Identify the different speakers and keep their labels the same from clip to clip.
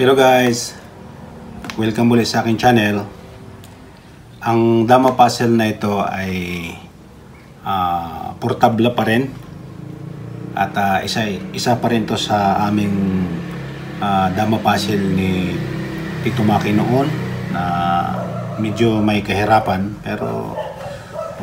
Speaker 1: Hello guys! Welcome muli sa aking channel. Ang Dama Puzzle na ito ay ah, portable pa rin. At ah, isa, isa pa rin to sa aming ah, Dama Puzzle ni Tito Maki noon na medyo may kahirapan pero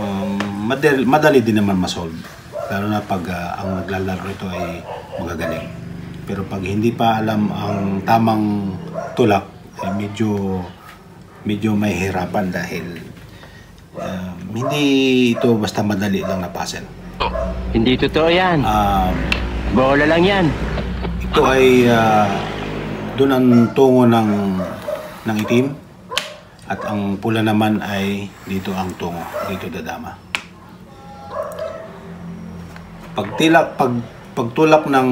Speaker 1: um, madali, madali din naman masolve. Lalo na pag ah, ang naglalaro ito ay magagaling. Pero pag hindi pa alam ang tamang tulak, ay medyo medyo may hirapan dahil um, hindi ito basta madali lang na puzzle.
Speaker 2: Hindi totoo yan.
Speaker 1: Um,
Speaker 2: Bola lang yan.
Speaker 1: ito ay ah, doon ang tungo ng ng itim at ang pula naman ay dito ang tungo, dito dadama. Pagtilak pag pagtulak ng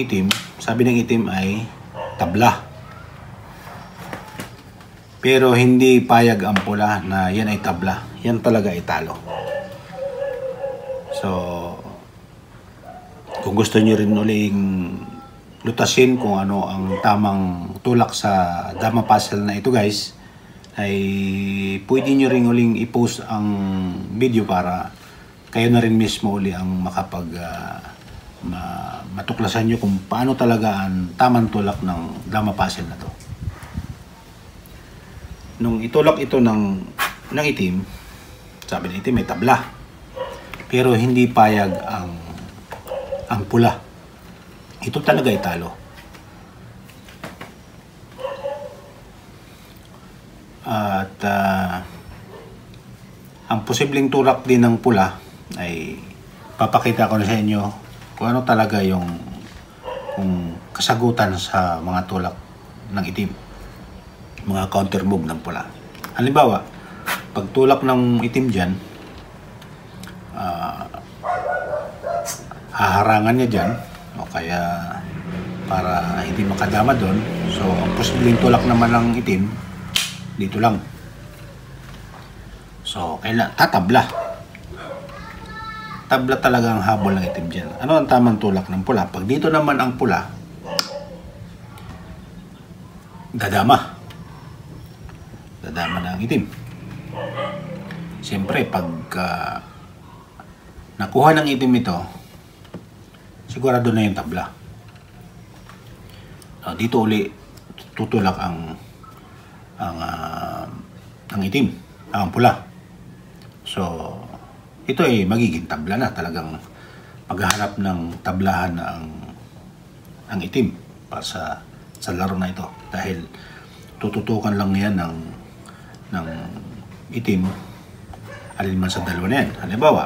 Speaker 1: itim, sabi ng itim ay tabla. Pero hindi payag ang pula na yan ay tabla. Yan talaga ay talo. So, kung gusto niyo rin uling lutasin kung ano ang tamang tulak sa Dama Puzzle na ito guys, ay pwede nyo rin uling i-post ang video para kayo na rin mismo uli ang makapag ah, ma- matuklasan nyo kung paano talaga ang tamang tulak ng Dama Puzzle na to. Nung itulak ito ng, ng itim, sabi ng itim may tabla. Pero hindi payag ang ang pula. Ito talaga ay talo. At ah, ang posibleng tulak din ng pula ay papakita ko na sa inyo kung ano talaga yung kung kasagutan sa mga tulak ng itim. Mga counter move ng pula. Halimbawa, pag tulak ng itim dyan, ah, haharangan niya dyan o kaya para hindi makadama doon. So, ang posibleng tulak naman ng itim, dito lang. So, kailan tatabla. Tabla talaga ang habol ng itim dyan. Ano ang tamang tulak ng pula? Pag dito naman ang pula, dadama. Dadama na ang itim. Siyempre, pag ah, nakuha ng itim ito, sigurado na yung tabla. Ah, dito uli tutulak ang ang ah, ang itim, ang pula. So, ito ay magiging tabla na talagang maghahanap ng tablahan na ang ang itim para sa sa laro na ito dahil tututukan lang yan ng ng itim alin man sa dalawa na yan. Halimbawa,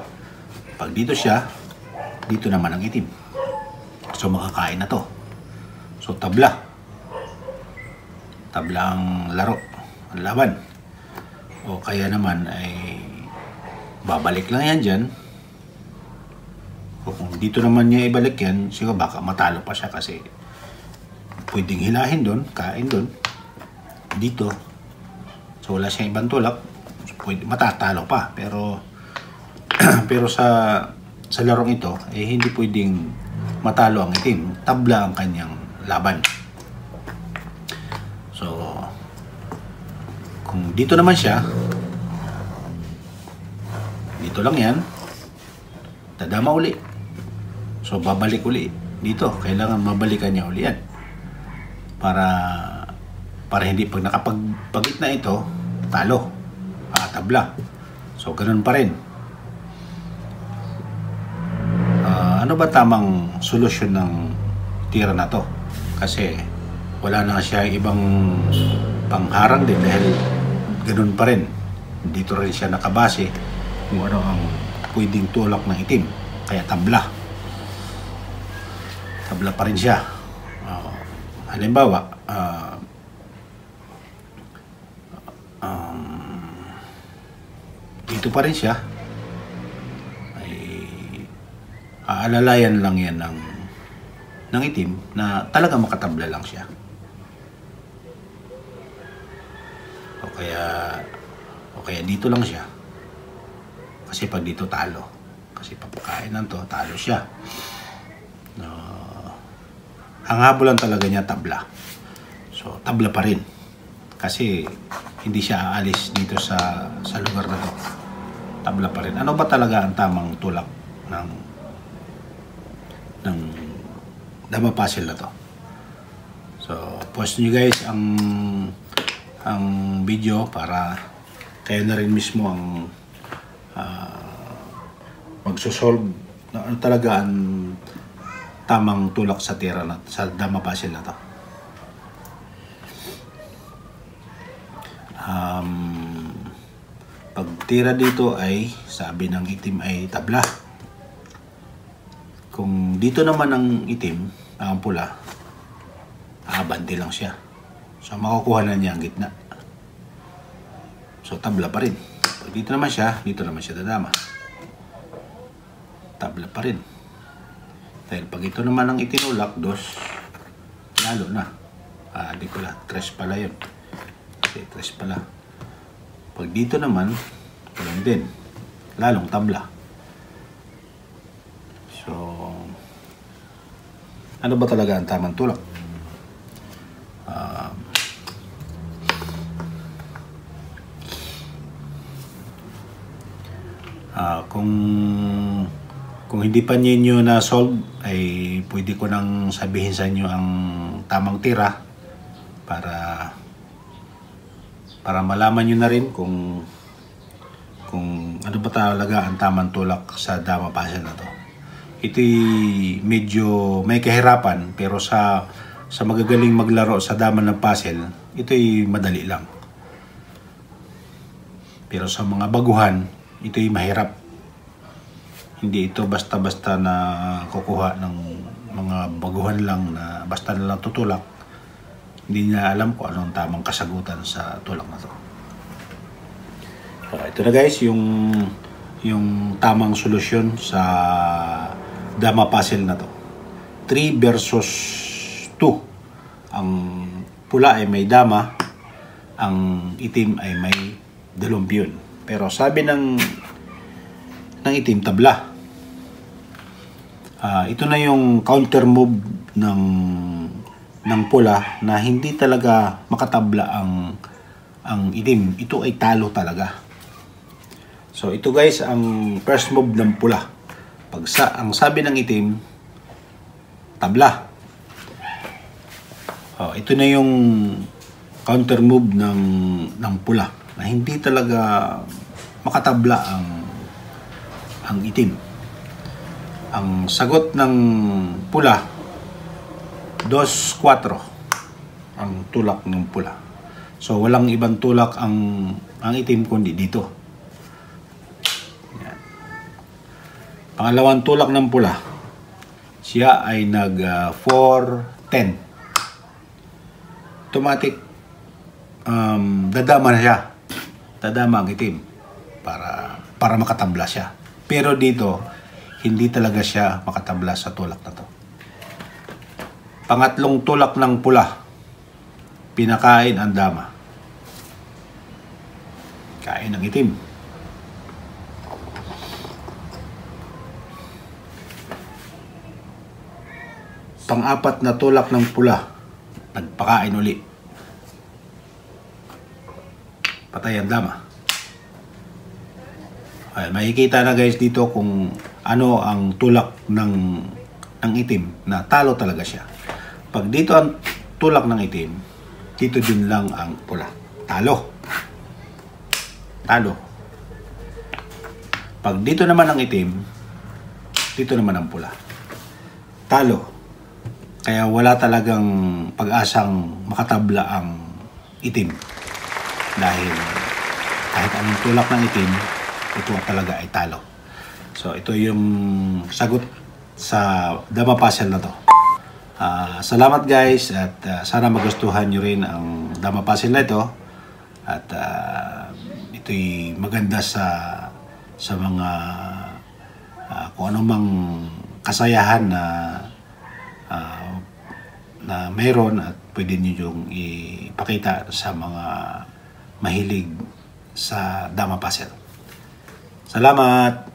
Speaker 1: pag dito siya, dito naman ang itim. So makakain na to. So tabla. Tabla ang laro, ang laban. O kaya naman ay babalik lang yan dyan. O kung dito naman niya ibalik yan, siguro baka matalo pa siya kasi pwedeng hilahin doon, kain doon. Dito. So wala siyang ibang tulak. So, pwede, matatalo pa. Pero pero sa sa larong ito, eh hindi pwedeng matalo ang itim. Tabla ang kanyang laban. So, kung dito naman siya, dito lang yan, tadama uli. So, babalik uli dito. Kailangan mabalikan niya uli yan. Para para hindi pag nakapagpagit na ito, talo. Ah, tabla. So, ganun pa rin. Ah, ano ba tamang solusyon ng tira na to? Kasi wala na siya ibang pangharang din dahil ganun pa rin. Dito rin siya nakabase kung ano ang pwedeng tulak ng itim. Kaya tabla. Tabla pa rin siya. Ah, halimbawa, ah, um, dito pa rin siya ay aalalayan lang yan ng ng itim na talaga makatabla lang siya. O kaya o kaya dito lang siya. Kasi pag dito talo. Kasi papakain ng to, talo siya. No, ang habulan talaga niya tabla. So, tabla pa rin. Kasi hindi siya aalis dito sa sa lugar na to. Tabla pa rin. Ano ba talaga ang tamang tulak ng ng dama puzzle na to? So, post nyo guys ang ang video para kayo na rin mismo ang uh, magsosolve na ano talaga ang tamang tulak sa tira na sa dama puzzle na to. Um, pag tira dito ay sabi ng itim ay tabla. Kung dito naman ang itim, ang pula, abante lang siya. So makukuha na niya ang gitna. So tabla pa rin. Dito naman siya, dito naman siya dadama. Tabla pa rin. Dahil pag ito naman ang itinulak, dos, lalo na. Ah, di pala, tres pala yun. Kasi tres pala. Pag dito naman, ganun din. Lalong tabla. So, ano ba talaga ang tamang tulak? Ah, kung kung hindi pa ninyo na solve ay pwede ko nang sabihin sa inyo ang tamang tira para para malaman nyo na rin kung kung ano ba talaga ang tamang tulak sa dama puzzle na to. Ito'y medyo may kahirapan pero sa sa magagaling maglaro sa dama ng puzzle, ito'y madali lang. Pero sa mga baguhan, ito'y mahirap. Hindi ito basta-basta na kukuha ng mga baguhan lang na basta na lang tutulak. Hindi niya alam kung anong tamang kasagutan sa tulak na to. So, ito na guys, yung yung tamang solusyon sa dama puzzle na to. 3 versus 2. Ang pula ay may dama, ang itim ay may dalumpyon. Pero sabi ng ng itim tabla. Ah, ito na yung counter move ng ng pula na hindi talaga makatabla ang ang itim. Ito ay talo talaga. So ito guys ang first move ng pula. Pag sa ang sabi ng itim tabla. Oh, ito na yung counter move ng ng pula na hindi talaga makatabla ang ang itim. Ang sagot ng pula 2-4 ang tulak ng pula. So walang ibang tulak ang ang itim kundi dito. Yan. Pangalawang tulak ng pula. Siya ay nag uh, 4-10 automatic um, dadama na siya. Dadama ang itim para para makatabla siya. Pero dito, hindi talaga siya makatabla sa tulak na to. Pangatlong tulak ng pula, pinakain ang dama. Kain ng itim. Pang-apat na tulak ng pula, nagpakain uli. Patay ang dama. Ay, makikita na guys dito kung ano ang tulak ng ng itim na talo talaga siya. Pag dito ang tulak ng itim, dito din lang ang pula. Talo. Talo. Pag dito naman ang itim, dito naman ang pula. Talo. Kaya wala talagang pag-asang makatabla ang itim. Dahil kahit anong tulak ng itim, ito talaga ay talo. So ito yung sagot sa Dama Puzzle na to. Uh, salamat guys at uh, sana magustuhan nyo rin ang Dama Puzzle na ito. At uh, ito'y maganda sa sa mga uh, kung anumang kasayahan na uh, na meron at pwede niyo yung ipakita sa mga mahilig sa Dama Puzzle. Salamat!